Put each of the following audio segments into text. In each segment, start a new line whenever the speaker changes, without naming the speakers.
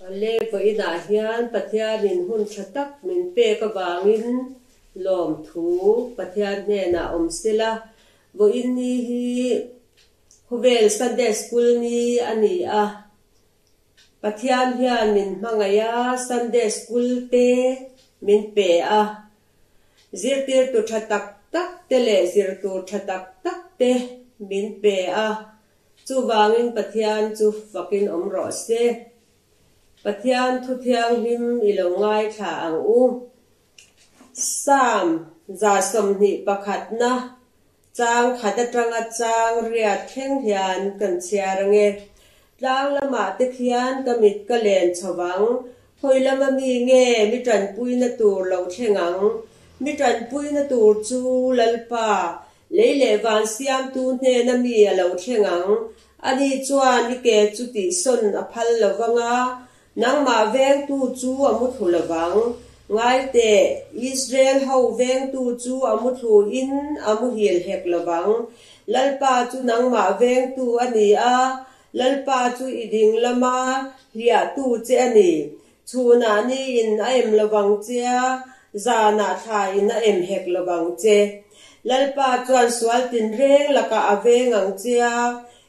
le ko ina hian pathian in hun thatak min pe ka wangin lom thu. Pathian ne na om sila. Vo in ni hi huvel sunday school ni ani a. Pathian hian min mangaya sunday school te min pe a. Zirtir tu thatak tak te le zir tu thatak tak te, min pe a. Chu wangin pathian, chu fakin ปะเทียนทุเทียงหิมอีหลงง่ายขาอังอูสามจาสมนิประคัดนะจางขัดจังอาจางเรียดเข่งเทียนกันเชียรังเงล้างละมาติเทียนกมิดกะเลนฉวังพอยละมามีเงมิจันปุยนตูเหลาเทงังมิจันปุยนตูจูลลปาเลยเลวันเสียมตูเนนมีเหลาเทงังอันนี้จวนนิเกจุติสนอภัลละวังา นังมาเวงตูจูอมุทุลวังงายเตอิสราเอลเฮาเวงตูจูอมุทุอินอมุเฮลเฮกลวังลัลปาจูนังมาเวงตูอันนี้อาลัลปาจูอีดิงละมาเลียตูเจนนี้ชูนานี่อินไอ็มลวังเจ้าจานาทายอินไอ็มเฮกลวังเจลัลปาจวนสวลตินเร่งละกะอเวงังเจ้า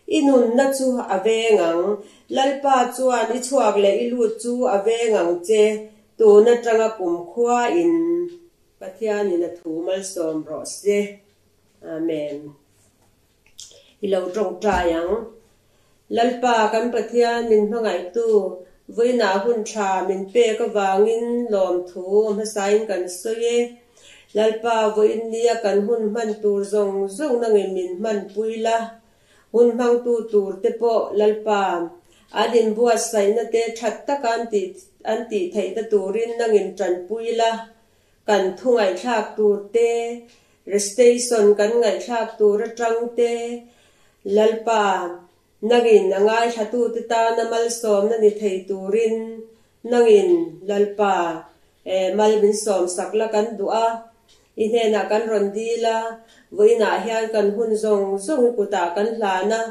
inun na chu avengang. Lalpa chu ani chuak le ilu chu avengang che tu na tanga kum khwa in. Pathian in a thumal som ro se. Amen. Ilo trong tra yang lalpa kan pathian min mangai tu. Voina hun tha min pe ka wangin lom thu ma sain kan soye. Lalpa voin nia kan hun man tur zong. Zong nangin min man puila hun mang tu tur te po lalpa adin bua sai na te that ta kan ti an ti thei ta turin na ngin tran puila kan thungai thak tur te station kan ngai thak tur atang te lalpa nagin nangai thatu te ta na mal som na ni thei turin nangin lalpa e mal bin som sakla kan du'a ine na kan rondila với na hian kan hun zong zong kuta kan hlana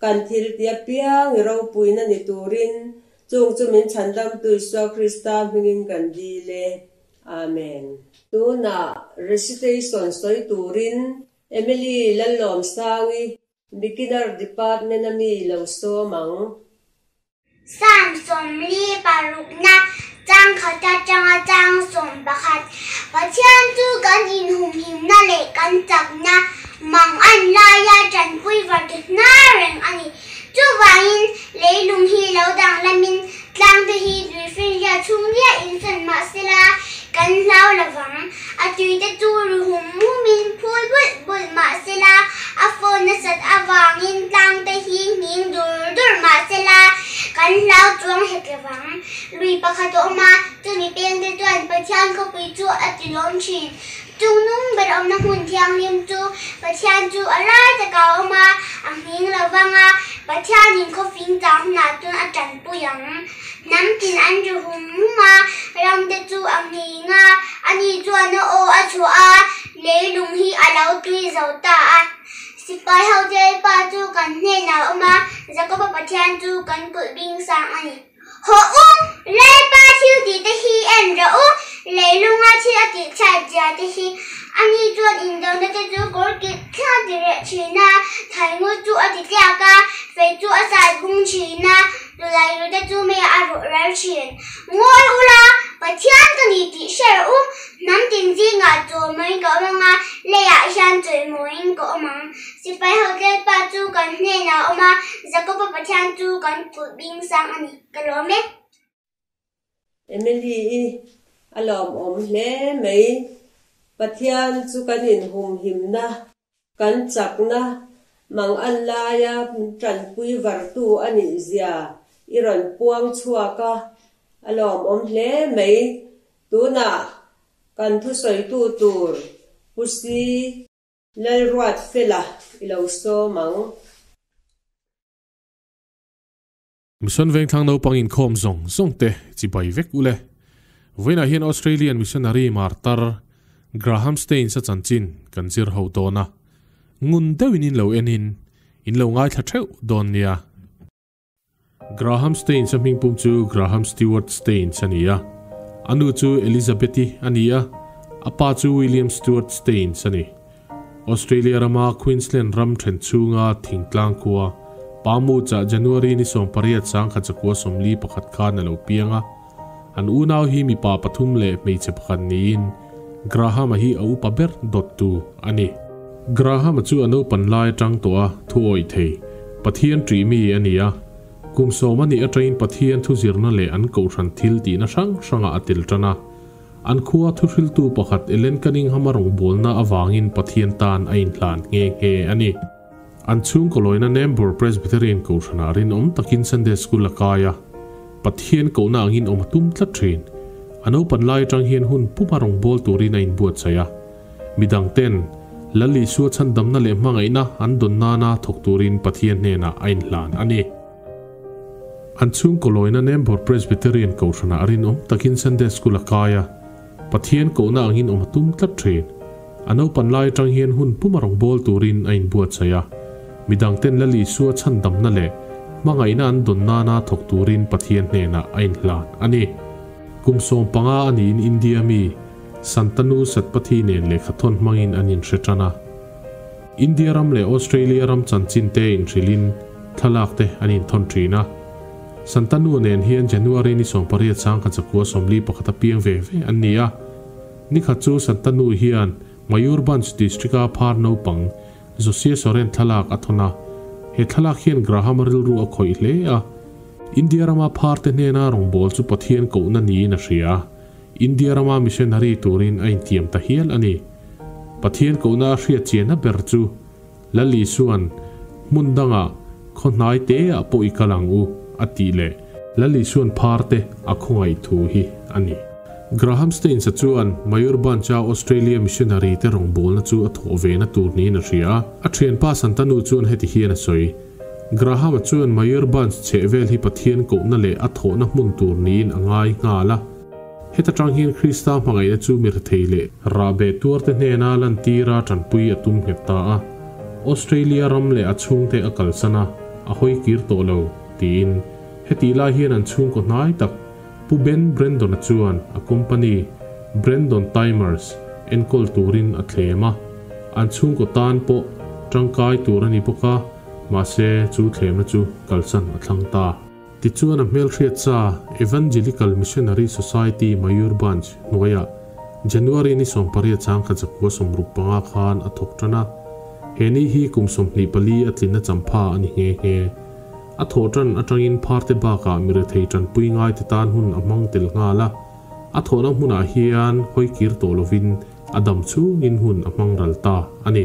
kan thil tia piang ro puina ni turin chung mình min chandam tu so krista hingin kan di le amen. Tu na recitation soi turin emily lalom sawi beginner department ami lo so mang
san som li paruk na khata chang chang som bakhat pachian tu kan in hum him na le kan chak na. Mang an la ya chan pui wat na reng ani chu wain le lum hi lo dang lamin tlang te hi dui fin ya chung ya in san ma sila kan lao la wang a tui te tu ru hum mu min phui bul bul ma sila a fo na sat a wang in tlang te hi ning dur dur ma sila kan lao chuang het la wang lui pa kha to tu peng te tuan pa ko pi chu a ti chin chung nung ber om na hun thiang lim chu pa chu a ta ka ma ang hing la wang a in ko fin cham na tu a chan pu yang nam tin an ju hum ma ram te chu ang hi ani chu o a chu a le lung hi a tui zau ta. Sipai hau je pa chu kan ne na oma zakopa pa chan chu kan ku bing sang ani ho u le pa thiu ti te hi en ra u le lung a chi a ti cha ja te hi ani chu in dong na te chu kor ki kha ti re chi na thai ngo chu a ti tia ka fe chu a sai gung chi na. Lu lai lu te chu me a ro ra chen ngo u la pa thian ka ni ti she u nam tin ji nga chu mai ko ma le ya shan choi mo in ko ma si pai ho ke pa chu kan à, ne na o ma zakopa pa tu chu kan pu bing sang ani ka
Emily alom om hle mei pathian chu kan in hum him na kan chak na. Mang an la ya tran pui var tu ani zia iron puang chua ka alom om hle mai tu na kan thu soi tu tur pusi lal ruat fela ilo so mang
mission veng thang nau pangin khom zong zong te, chi bai vek ule Vena hian australian missionary martar graham stein sa chanchin kan zir ho to na. Ngun dewin in lo en in lo ngai tha theu don nia. Graham Stein sa ming pum chu, Graham Stewart Stein sania anu chu Elizabeth ania, apa chu William Stewart Stein sani Australia rama Queensland ram thenchunga chunga thingtlang kwa pamu cha January ni som pariat sang kha somli pakhat kha na lo pianga. An unaw hi mi pa pathum le mei che pakhan niin Graham hi au paber dot tu ani. Graham chu anu panlai tang to a thuoi thei. Pathian tri mi ania kum so mani a train pathian thu zirna le an ko thran thil ti na sang sanga atil tana. An khuwa thu thil tu pakhat elen kaning hamarong bolna awangin pathian tan a hlan nge nge ani. An chung koloina nembur presbyterian ko thana rin om takin sunday school akaya pathian ko na angin om tum tla thin ano panlai tang hian hun pumarong bol turin in buat chaya midang ten lali su chan damna le mangai na an don na na thok turin pathian ne na ain hlan ani. An chung koloina nem bor presbyterian ko thana arin om takin sunday school ปะเทียนโกนาหินอมตุ้มตัดเทรนอันเอาปันไลจังเฮียนหุ่นพุ่มรองบอลตูรินอินบวชเสียมีดังเต้นละลีสัวชันดำนั่นแหละมาไงนั้นดนนานาถกตูรินปะเทียนเนนะอินหลานอันนี้กุมส่งปังอันนี้อินเดียมีสันตนูสัตปะทีเนนเลขทอนมังอินอันยินเชจนะอินเดียรัมเลออสเตรเลียรัมจันจินเตอินทริลินทลักเตอันยินทอนทรีนะ santanu nen hian january ni som pariat sang kha chakua somli pakhata piang ve ve an nia ni kha chu santanu hian mayurbanj districta phar no pang zosia soren thalak athona he thalak hian graham ril ru a khoi hle a india rama phar te ne na rong bol chu pathian ko na ni na ria india rama missionary turin ain tiam ta hial ani pathian ko na hria chena ber chu lali suan mundanga khonai te a po ikalang u ati le lali suan parte akhungai thu hi ani. Graham stein sa chuan mayur bancha australia missionary te rong bol na chu a tho ve na tur ni na ria. A thian pa san tanu chuan heti hian a soi. Graham chuan mayur ban chevel hi pathian ko na le a tho na mun tur ni in angai nga la. Heta tang hin krista mangai na chu mir theile. Rabe tur te hne na lan tira tan pui atum hne a. Australia ram le a chung te akal sana. A hoi kir to lo. tin. Heti la hian an chung ko nai tak. Pu ben brandon chuan a company brandon timers en kol turin a thlema an chung ko tan po tangkai turani poka ma se chu thlema chu kalsan a thlang ta ti chuan a mel thriat cha evangelical missionary society mayurbanj noya january ni som somparia chang kha chakwa som rupanga khan athok tana heni hi kum som somni pali atlina champha ani nge nge a tho tran atangin pharte ba ka mire thei tran pui ngai ti tan hun amang tel nga la a tho na huna hian hoi kir to lovin adam chu in hun amang ral ta ani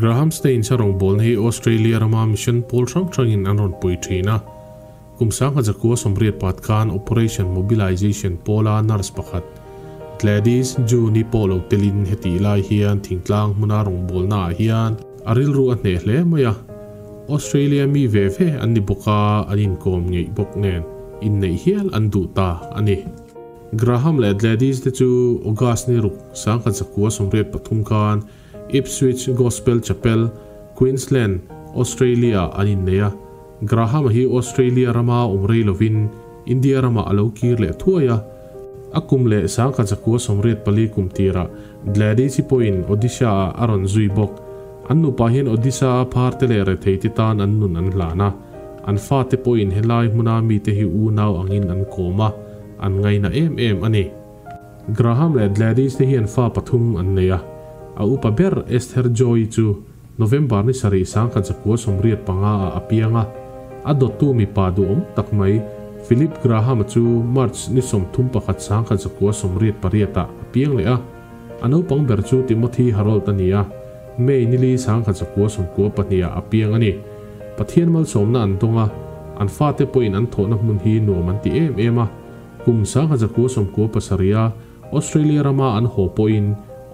graham stein sarong bol hi australia rama mission pol sang trang in anon pui thina kumsang ha jakua somriat pat khan operation mobilization pola nars pakhat Gladys Juni Polo telin heti lai hian thingtlang muna rong bol na hian aril ru a hne hle maya Australia mi ve ve, an ni boka anin kom ngei bok nen. In nei hial an du ta ani Graham le Gladys te chu August ni ruk. Sang kan sakua somret pathum kan. Ipswich Gospel Chapel, Queensland, Australia anin neya Graham hi Australia rama umrei lovin India rama alokir le thuaya akum le sang kan sakua somret pali kum tira Gladys point Odisha aron zui bok. An nu pa hian odisa phar te le re thei ti tan an nun an an fa te po in helai muna mi te hi u nau angin an koma an ngai na em em ani graham le gladys te hi an fa pathum an neya a upa ber esther joy chu november ni sari sang kan chakua somriat panga a apianga. A dot tu mi om takmai philip graham chu march ni som thum pakhat sang kan chakua somriat pariata apiang le a ano pang ber chu timothy harold ania mei nili sang kha chakua som ko pahnia apiang ani pathian mal somna an tonga an fa te poin an thona mun hi no man ti em ema kum sang kha chakua som ko pasaria australia rama an ho poin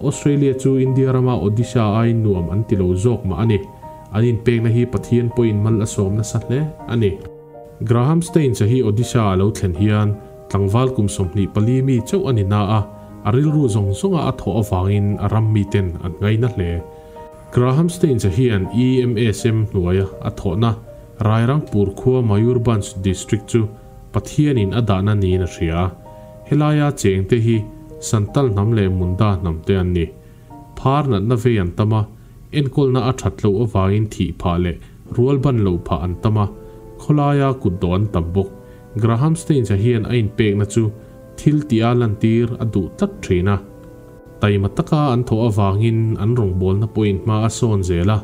australia chu india rama odisha ai nuam an tilo zok ma ani anin pek na hi pathian poin mal asom na satle ani graham stein cha hi odisha lo thlen hian tlangwal kum som ni palimi chau ani na a aril ru zong zonga a tho awangin aram mi ten an ngai na hle Graham Stein Staines hian EMSM nuaya a thona Rairang Purkhua Mayurbans district chu pathian in adana ni na ria helaya chengte hi santal namle munda namte anni. Phar na na ve antama enkol na athatlo awangin thi pha le rual ban lo pha antama kholaya kudon tambok Graham Stein Staines hian ain pek na chu thil tialan tir adu tat thrina thina tai mataka an tho awangin an rong bol na point ma a son zela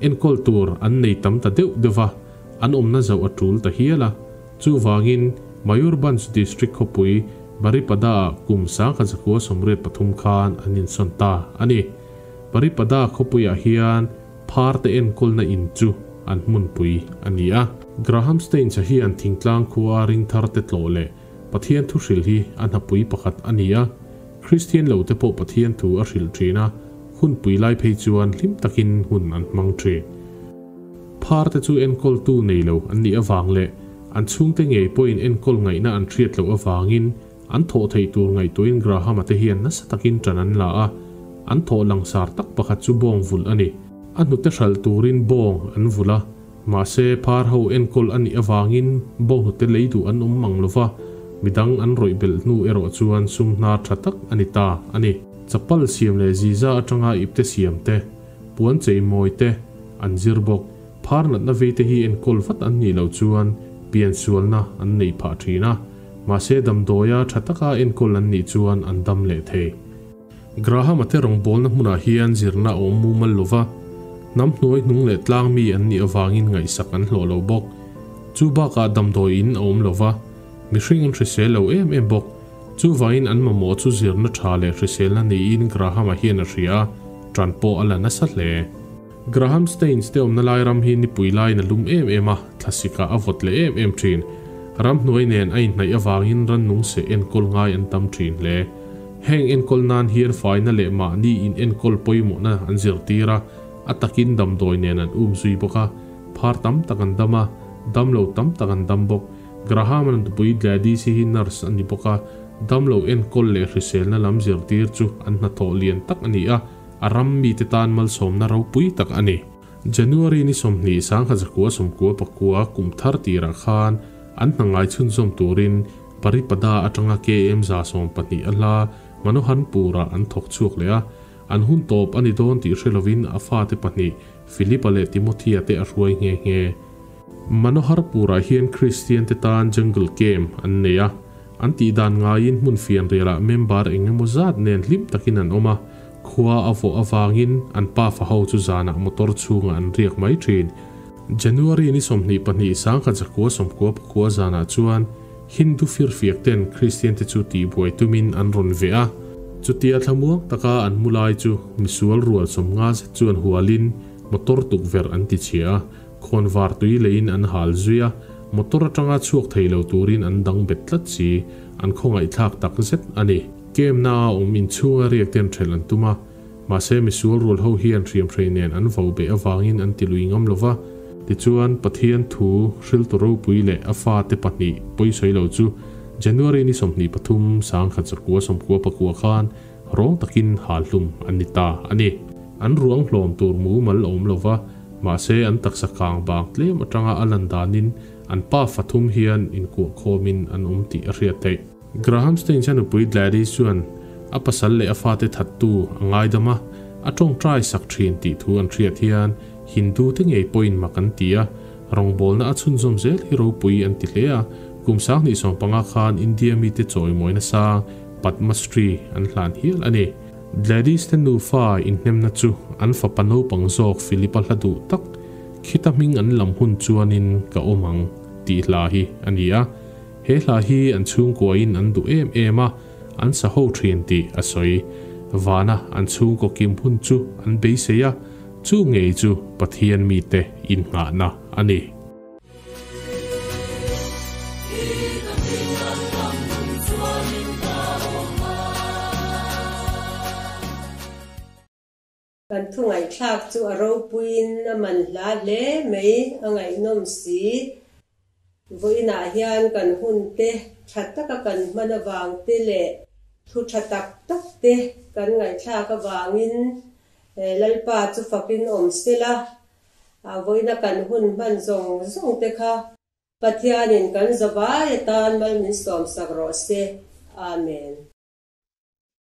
en kol tur an nei tam ta deuh dewa an om na zau atul ta hiala chu wangin mayurbans district khopui baripada kumsa kha zakua somret pathum khan anin sonta ani baripada khopuya hian phar te en kol na in chu an mun pui ania graham stein cha hi an thingtlang khuwa ring thar te tlole pathian thu hril hi an hapui pakhat ania christian lo te po pathian thu a hril thina hun pui lai phei chuan hlim takin hun an mang thri phar te chu en kol tu nei lo an ni awang le an chung te ngei poin en kol ngai na an thiat lo awangin an tho thei tur ngai toin graham ate hian na satakin tranan la a. An tho langsar tak pakhat chu bong vul ani an nu te hral turin bong an vula ma se phar ho en kol ani awangin bong nu te leidu an um mang lova midang an roi bel nu ero chuan sum na tha tak anita ani. Chapal siam le ziza atanga ipte siam te. Puan chei moi te. An zir bok. Phar nat na ve te hi en kol fat an ni lo chuan. Pian sual na an nei pha thina ma se dam doya thataka en kol an ni chuan an dam le the. Graham ate rong bol na hmuna hian zirna om mu mal lova nam hnoi hnung le tlang mi an ni awangin ngai sak an hlo lo bok. Chu ba ka dam do in om lova mi hring an hrisel lo em em bok chu vain an mamo chu zirna tha le hrisel na ni in graham a hian a hria tran po ala na sa hle graham steins te om na lai ram hi ni puilai na lum em em a. Thlasika avot le em em thin ram hnuai nen ai hnai awangin ran nung se en kol ngai an tam thin le. Heng en kol nan hian faina le ma ni in en kol poimo na an zir tira. Atakin dam doi nen an um zui boka. Phar tam takan dama dam lo tam takan dam bok. graham an pui gladi si hi nars ani poka. Damlo en kol le hrisel na lam zir tir chu an na tho lian tak ani a. Aram mi te tan mal som na ro pui tak ani. January ni som ni sang khaja ko som ko pakua kum thar ti ra khan. An na ngai chun som turin. Paripada atanga ke em za som pati ala manohan pura an thok chuk le a. An hun top ani don ti hrelovin fa te pani. Philippa le timothia te a ruai nge nge. Manohar pura hian christian te tan jungle game an neya an ti dan nga in mun fian rela member engemaw zat nen hlim takin an oma. Khua avo awangin an pa fa ho chu zana motor chunga an riak mai thin january ni somni pahni sang kha chakua somkua pakua zana chuan hindu fir fiak ten christian te chu ti buai tumin an ron ve a. Chu tia thlamuak taka an mulai chu misual rual som nga se chuan hualin motor tuk ver an ti chia khon var tui lein an hal zuya motor atanga chuak theilo turin an dang betlat chi. An khongai thak tak zet ani kem na um in chunga riak ten thel an tuma ma. Se misual rual ho hian riam threinen an vo be awangin an tilui ngam lova ti chuan pathian thu hril to ro pui le afa te pahni poi xoay lo chu. January ni somni pathum sang kha chakua somkua pakua khan rong takin halum anita ani an ruang hlom tur mu mal om lova ma se an taksa kang bang tle matanga alandanin an pa fathum hian in ku khomin an umti ariate graham stein chan pui dlari suan apasal le afate thattu angai dama atong try sak thrin ti thu an thriat hian hindu te ngei point makan tia rong bol na achun zom zel hi ro pui an ti hlea sang ni song panga khan india mi te choi moina sa patma an hlan hial ani gladys te nu fa in nem na chu an fa pano pang zok philipa hladu tak khitaming an lam hun chuanin ka omang ti hla hi ania he hla hi an chung kuain in an du em ema an sa ho thrin ti asoi vana an chung ko kim hun chu an be se ya chu ngei chu pathian mi te in nga na ani
kan thu ngai thak chu a ro puin a man hla hle nôm a ngai nom si. Voina ah hian kan hun te thataka kan mana wang te le. Thu thatak tak te, kan ngai thak a wangin eh, lalpa chu fakin om sela a với nà kan hun man zong zong te kha. Pathianin kan zawai tan mal min som sak ro se. Amen.